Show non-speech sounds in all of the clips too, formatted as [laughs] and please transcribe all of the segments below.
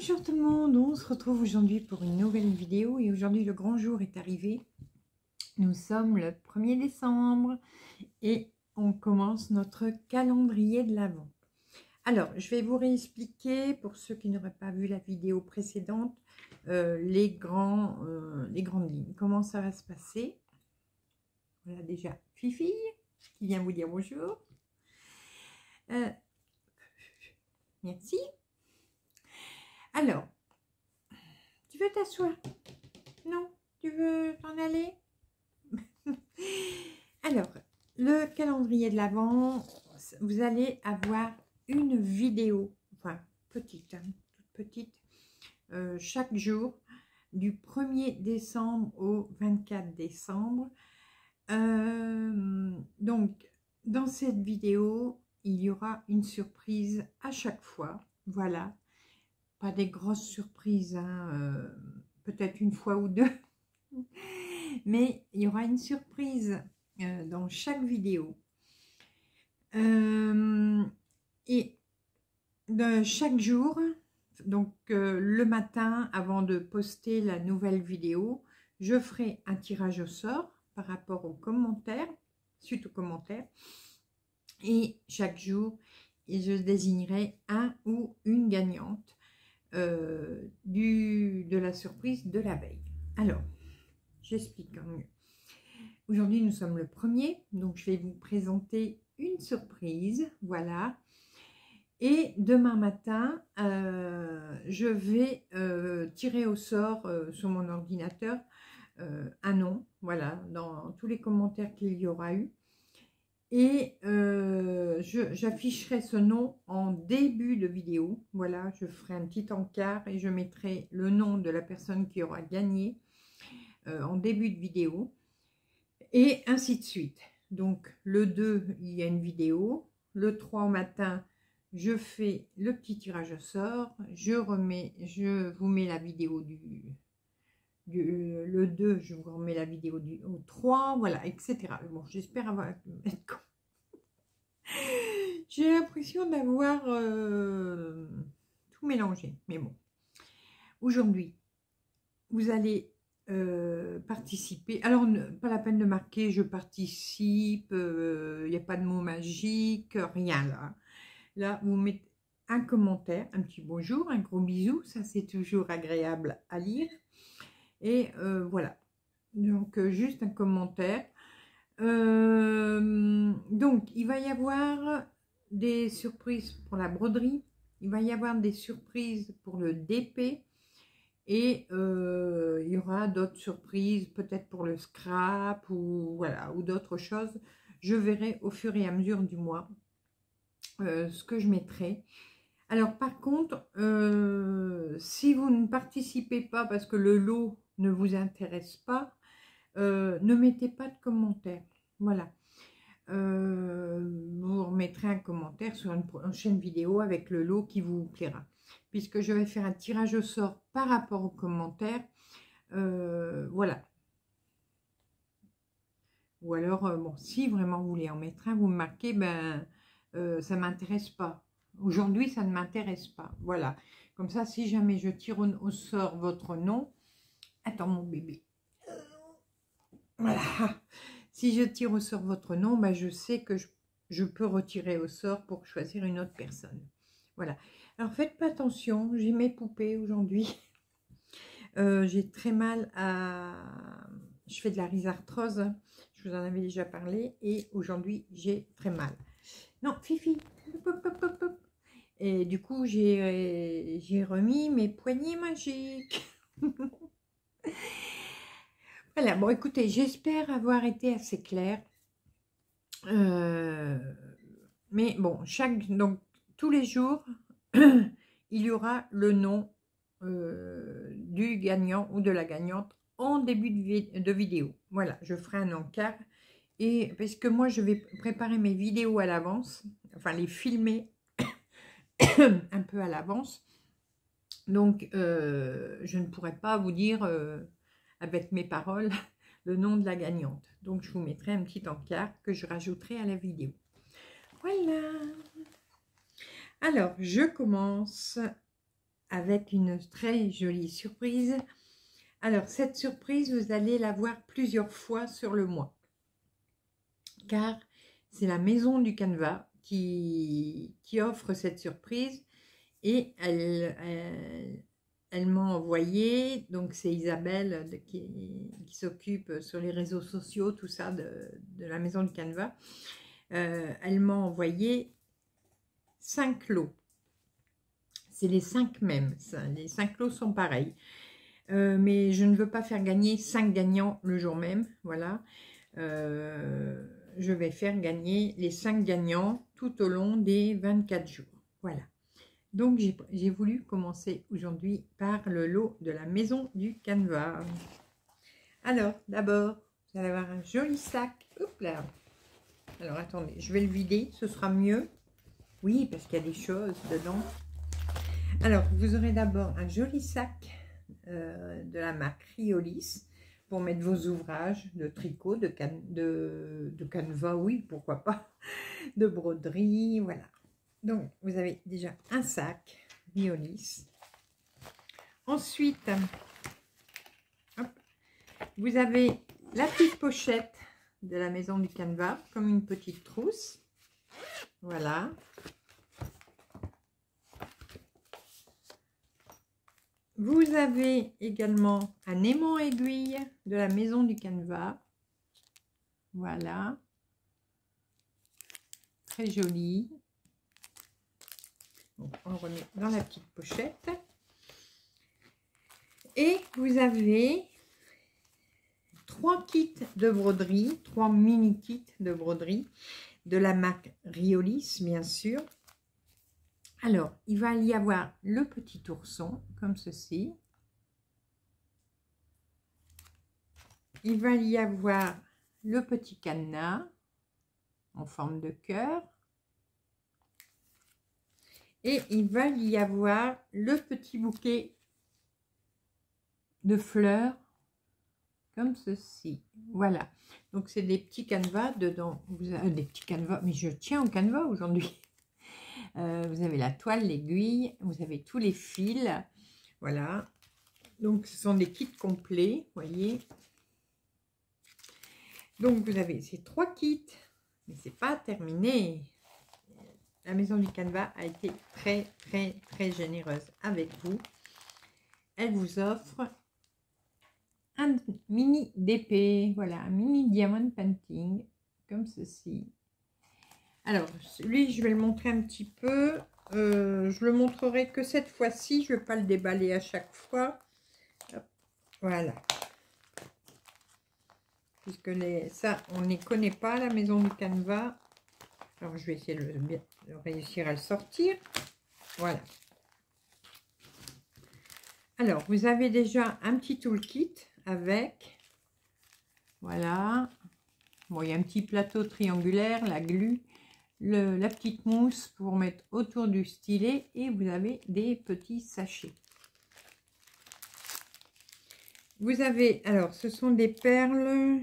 Bonjour tout le monde, on se retrouve aujourd'hui pour une nouvelle vidéo et aujourd'hui le grand jour est arrivé. Nous sommes le 1er décembre et on commence notre calendrier de l'Avent. Alors, je vais vous réexpliquer, pour ceux qui n'auraient pas vu la vidéo précédente, euh, les, grands, euh, les grandes lignes. Comment ça va se passer? Voilà déjà Fifi qui vient vous dire bonjour. Euh, merci. Alors, tu veux t'asseoir? Non? Tu veux t'en aller? [laughs] Alors, le calendrier de l'Avent, vous allez avoir une vidéo, enfin petite, hein, toute petite, euh, chaque jour, du 1er décembre au 24 décembre. Euh, donc, dans cette vidéo, il y aura une surprise à chaque fois. Voilà, pas des grosses surprises, hein, euh, peut-être une fois ou deux. [laughs] Mais il y aura une surprise euh, dans chaque vidéo. Euh, et chaque jour, donc le matin, avant de poster la nouvelle vidéo, je ferai un tirage au sort par rapport aux commentaires, suite aux commentaires. Et chaque jour, je désignerai un ou une gagnante euh, de la surprise de la veille. Alors, j'explique mieux. Aujourd'hui, nous sommes le premier, donc je vais vous présenter une surprise, voilà. Et demain matin, euh, je vais euh, tirer au sort sur mon ordinateur un nom, voilà, dans tous les commentaires qu'il y aura eu et euh, j'afficherai ce nom en début de vidéo. Voilà, je ferai un petit encart et je mettrai le nom de la personne qui aura gagné euh, en début de vidéo. Et ainsi de suite. Donc, le 2, il y a une vidéo. Le 3 au matin, je fais le petit tirage au sort. Je, remets, je vous mets la vidéo du, le 2, je vous remets la vidéo du 3, voilà, etc. Bon, j'espère avoir... [laughs] J'ai l'impression d'avoir euh, tout mélangé, mais bon. Aujourd'hui, vous allez euh, participer. Alors, pas la peine de marquer « je participe euh, il n'y a pas de mot magique, rien là. Là, vous mettez un commentaire, un petit bonjour, un gros bisou, ça c'est toujours agréable à lire. Et euh, voilà. Donc, euh, juste un commentaire. Euh, donc, il va y avoir des surprises pour la broderie. Il va y avoir des surprises pour le DP. Et il y aura d'autres surprises, peut-être pour le scrap ou d'autres choses. Je verrai au fur et à mesure du mois ce que je mettrai. Alors par contre, si vous ne participez pas parce que le lot ne vous intéresse pas, euh, ne mettez pas de commentaires. Voilà. Euh, vous remettrez un commentaire sur une prochaine vidéo avec le lot qui vous plaira. Puisque je vais faire un tirage au sort par rapport aux commentaires. Euh, voilà. Ou alors, bon, si vraiment vous voulez en mettre un, vous marquez, ben, ça m'intéresse pas. Aujourd'hui, ça ne m'intéresse pas. Voilà. Comme ça, si jamais je tire au sort votre nom, Attends, mon bébé. Voilà. Si je tire au sort votre nom, bah, je sais que je, peux retirer au sort pour choisir une autre personne. Voilà. Alors, faites pas attention. J'ai mes poupées aujourd'hui. Euh, j'ai très mal à... Je fais de la rhizarthrose. Je vous en avais déjà parlé. Et aujourd'hui, j'ai très mal. Non, Fifi. Et du coup, j'ai remis mes poignées magiques. [laughs] voilà, bon écoutez, j'espère avoir été assez claire. Euh, mais bon, chaque donc tous les jours, [clears throat] il y aura le nom euh, du gagnant ou de la gagnante en début de, de, vidéo. Voilà, je ferai un encart. Et parce que moi, je vais préparer mes vidéos à l'avance, enfin les filmer [coughs] un peu à l'avance. Donc, euh, je ne pourrais pas vous dire euh, avec mes paroles [laughs] le nom de la gagnante. Donc, je vous mettrai un petit encart que je rajouterai à la vidéo. Voilà. Alors, je commence avec une très jolie surprise. Alors, cette surprise, vous allez la voir plusieurs fois sur le mois. Car c'est la maison du canevas qui, qui offre cette surprise et elle, elle, m'a envoyé, donc c'est Isabelle qui, s'occupe sur les réseaux sociaux, tout ça, de, la maison du canevas. Euh, elle m'a envoyé cinq lots. C'est les cinq mêmes, les cinq lots sont pareils. Euh, mais je ne veux pas faire gagner cinq gagnants le jour même, voilà. Euh, je vais faire gagner les cinq gagnants tout au long des 24 jours, voilà. Donc, j'ai voulu commencer aujourd'hui par le lot de la maison du canevas. Alors, d'abord, vous allez avoir un joli sac. Hop là. Alors, attendez, je vais le vider, ce sera mieux. Oui, parce qu'il y a des choses dedans. Alors, vous aurez d'abord un joli sac euh, de la marque Riolis pour mettre vos ouvrages de tricot, de, de, de canevas, oui, pourquoi pas, [laughs] de broderie, voilà. Donc, vous avez déjà un sac Violis. Ensuite, vous avez la petite pochette de la maison du canevas, comme une petite trousse. Voilà. Vous avez également un aimant aiguille de la maison du canevas. Voilà. Très joli on remet dans la petite pochette. Et vous avez trois kits de broderie, trois mini kits de broderie de la marque Riolis, bien sûr. Alors, il va y avoir le petit ourson, comme ceci. Il va y avoir le petit cadenas en forme de cœur. Et il va y avoir le petit bouquet de fleurs comme ceci. Voilà. Donc, c'est des petits canevas dedans. Vous avez des petits canevas, mais je tiens au canevas aujourd'hui. [laughs] Euh, vous avez la toile, l'aiguille, vous avez tous les fils. Voilà. Donc, ce sont des kits complets, voyez. Donc, vous avez ces trois kits, mais c'est pas terminé la maison du canevas a été très, très, très généreuse avec vous. Elle vous offre un mini DP, voilà, un mini diamond painting, comme ceci. Alors, lui, je vais le montrer un petit peu. Euh, je le montrerai que cette fois-ci. Je ne vais pas le déballer à chaque fois. voilà. Puisque les, ça, on ne connaît pas, la maison du canevas. Alors, je vais essayer de, réussir à le sortir. Voilà. Alors, vous avez déjà un petit toolkit avec, voilà, bon, il y a un petit plateau triangulaire, la glu, la petite mousse pour mettre autour du stylet et vous avez des petits sachets. Vous avez, alors, ce sont des perles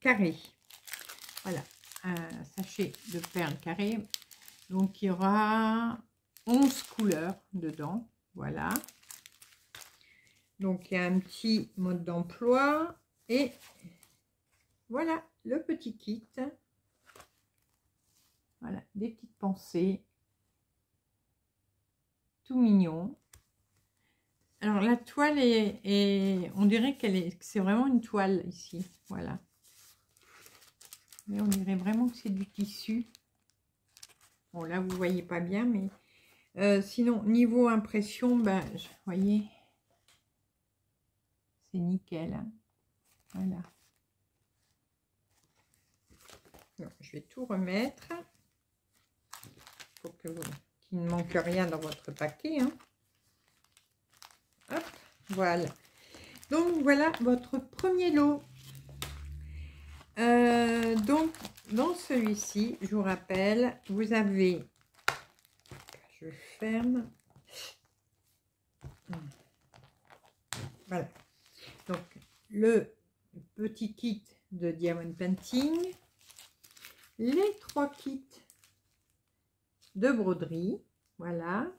carrées. Voilà, un sachet de perles carrées. Donc, il y aura 11 couleurs dedans. Voilà. Donc, il y a un petit mode d'emploi. Et voilà, le petit kit. Voilà, des petites pensées. Tout mignon. Alors, la toile est... on dirait qu'elle est... c'est vraiment une toile ici. Voilà. On dirait vraiment que c'est du tissu. Bon, là, vous voyez pas bien, mais... Euh, sinon, niveau impression, ben, vous voyez, c'est nickel. Hein. Voilà. je vais tout remettre. Pour que qu'il ne manque rien dans votre paquet. Hein. Voilà. Donc, voilà votre premier lot. Euh, donc, dans celui-ci, je vous rappelle, vous avez, je ferme, voilà, donc le petit kit de Diamond Painting, les trois kits de broderie, Voilà.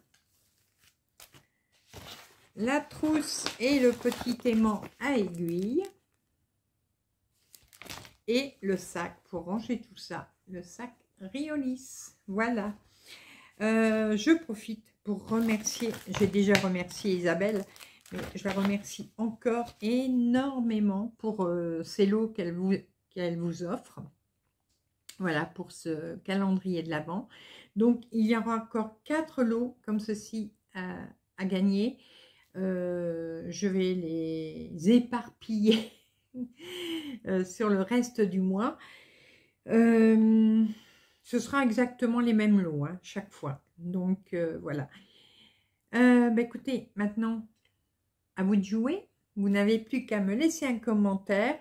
La trousse et le petit aimant à aiguille. Et le sac pour ranger tout ça. Le sac Riolis. Voilà. Euh, je profite pour remercier, j'ai déjà remercié Isabelle, mais je la remercie encore énormément pour euh, ces lots qu'elle vous, vous offre. Voilà, pour ce calendrier de l'Avent. Donc, il y aura encore quatre lots comme ceci à, gagner. Euh, je vais les [laughs] éparpiller [laughs] sur le reste du mois. Euh, ce sera exactement les mêmes lots, hein, chaque fois. Donc, euh, voilà. Euh, bah, écoutez, maintenant, à vous de jouer. Vous n'avez plus qu'à me laisser un commentaire.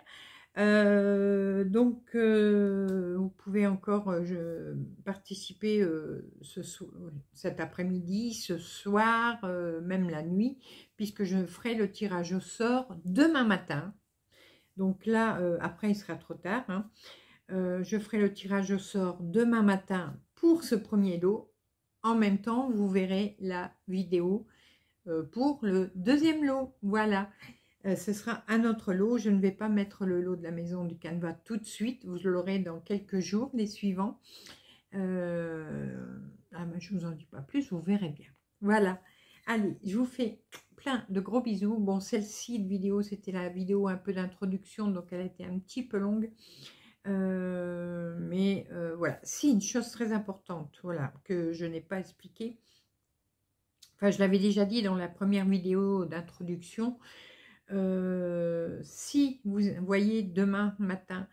Euh, donc, vous pouvez encore participer ce, cet après-midi, ce soir, même la nuit, puisque je ferai le tirage au sort demain matin. Donc là, après, il sera trop tard. Hein. Euh, je ferai le tirage au sort demain matin pour ce premier lot. En même temps, vous verrez la vidéo euh, pour le deuxième lot. Voilà, euh, ce sera un autre lot. Je ne vais pas mettre le lot de la maison du canevas tout de suite. Vous l'aurez dans quelques jours, les suivants. Ah, je ne vous en dis pas plus, vous verrez bien. Voilà. Allez, je vous fais plein de gros bisous. Bon, celle-ci de vidéo, c'était la vidéo un peu d'introduction, donc elle a été un petit peu longue. Euh, mais euh, voilà, si une chose très importante, voilà, que je n'ai pas expliqué, enfin je l'avais déjà dit dans la première vidéo d'introduction, euh, si vous voyez demain matin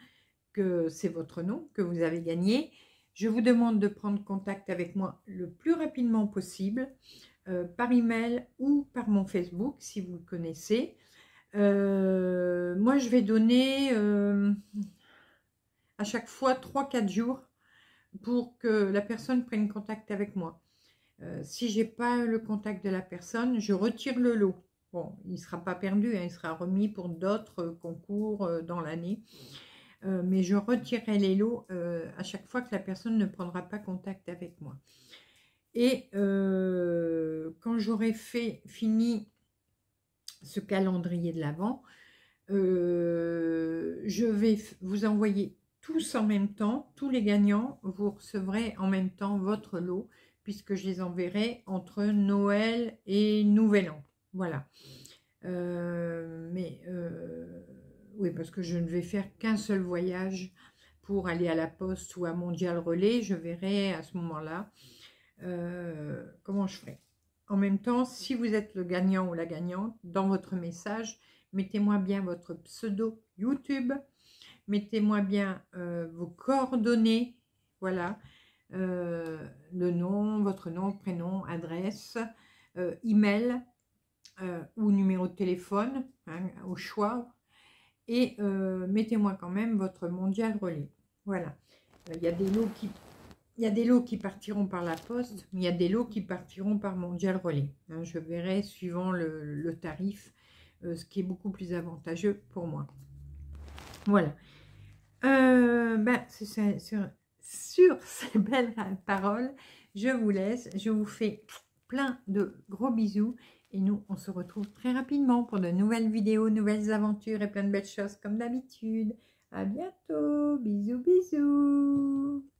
que c'est votre nom, que vous avez gagné, je vous demande de prendre contact avec moi le plus rapidement possible, par email ou par mon Facebook si vous le connaissez. moi je vais donner à chaque fois 3-4 jours pour que la personne prenne contact avec moi. Euh, si j'ai pas le contact de la personne, je retire le lot. Bon, il ne sera pas perdu, hein, il sera remis pour d'autres concours euh, dans l'année. Euh, mais je retirerai les lots à chaque fois que la personne ne prendra pas contact avec moi. Et quand j'aurai fait fini ce calendrier de l'Avent, je vais vous envoyer tous en même temps, tous les gagnants, vous recevrez en même temps votre lot, puisque je les enverrai entre Noël et Nouvel An. Voilà. Euh, mais euh, oui, parce que je ne vais faire qu'un seul voyage pour aller à la poste ou à Mondial Relais. Je verrai à ce moment-là euh, comment je ferai. En même temps, si vous êtes le gagnant ou la gagnante, dans votre message, mettez-moi bien votre pseudo YouTube, mettez-moi bien euh, vos coordonnées, voilà, euh, le nom, votre nom, prénom, adresse, email ou numéro de téléphone, hein, au choix, et mettez-moi quand même votre mondial relais. Voilà, il y a des lots qui il y a des lots qui partiront par la poste, mais il y a des lots qui partiront par mondial relais. Hein. je verrai suivant le, tarif, ce qui est beaucoup plus avantageux pour moi. Voilà. Euh, ben, sur, sur ces belles paroles, je vous laisse. Je vous fais plein de gros bisous. Et nous, on se retrouve très rapidement pour de nouvelles vidéos, nouvelles aventures et plein de belles choses comme d'habitude. À bientôt. Bisous, bisous.